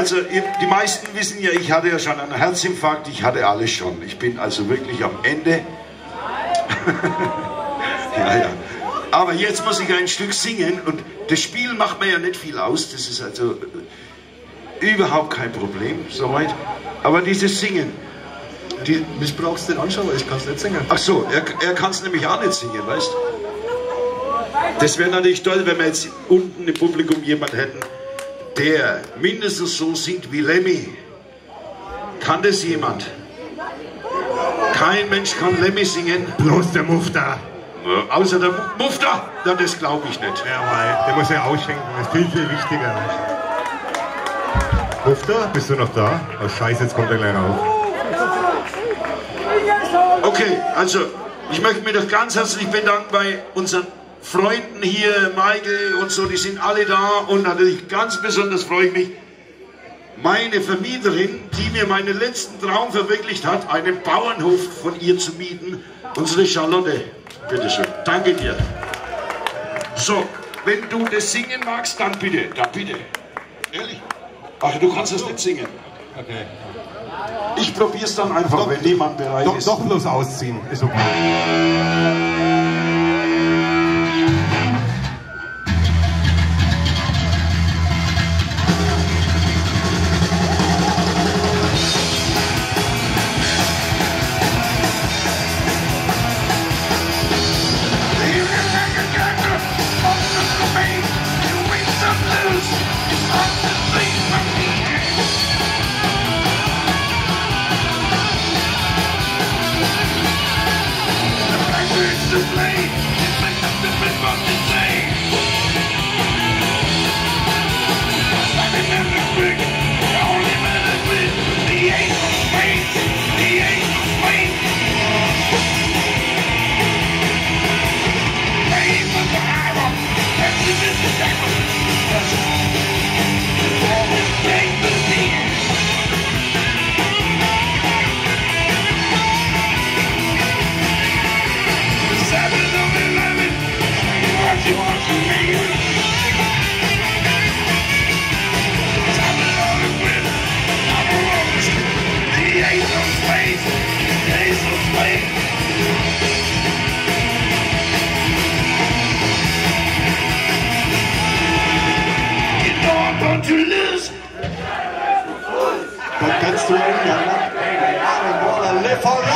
Also die meisten wissen ja, ich hatte ja schon einen Herzinfarkt, ich hatte alles schon. Ich bin also wirklich am Ende. ja, ja. Aber jetzt muss ich ein Stück singen und das Spiel macht mir ja nicht viel aus. Das ist also äh, überhaupt kein Problem, soweit. Aber dieses Singen. Die, mich brauchst du nicht anschauen, weil ich kann es nicht singen. Ach so, er, er kann es nämlich auch nicht singen, weißt du? Das wäre natürlich toll, wenn wir jetzt unten im Publikum jemand hätten, der mindestens so singt wie Lemmy. Kann das jemand? Kein Mensch kann Lemmy singen. Bloß der Mufter. Außer der Mufter? Ja, das glaube ich nicht. Ja, weil der muss ja ausschenken. Das ist viel, viel wichtiger. Mufter, bist du noch da? Oh Scheiße, jetzt kommt er gleich rauf. Okay, also ich möchte mich doch ganz herzlich bedanken bei unseren Freunden hier, Michael und so, die sind alle da und natürlich ganz besonders freue ich mich, meine Vermieterin, die mir meinen letzten Traum verwirklicht hat, einen Bauernhof von ihr zu mieten, unsere Charlotte. Bitteschön, danke dir. So, wenn du das singen magst, dann bitte, dann bitte. Ehrlich? Ach, du kannst das nicht singen. Okay. Ich probier's dann einfach, doch, wenn niemand bereit doch, ist. Doch bloß ausziehen, ist okay. Next one, Yana. And what a lift on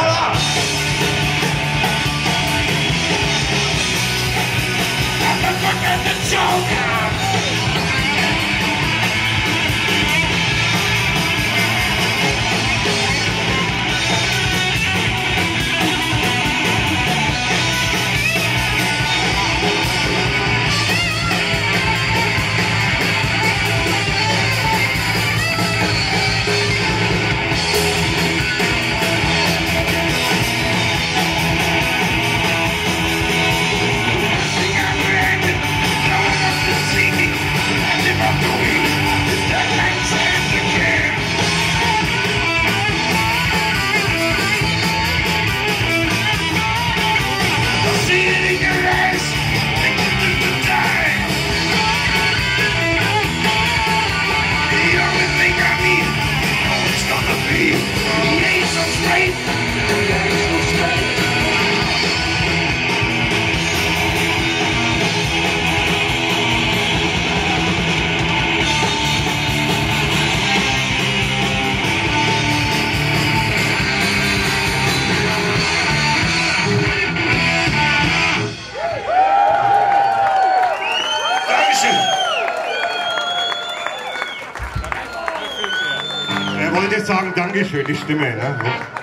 sagen Dankeschön, die Stimme. Ne?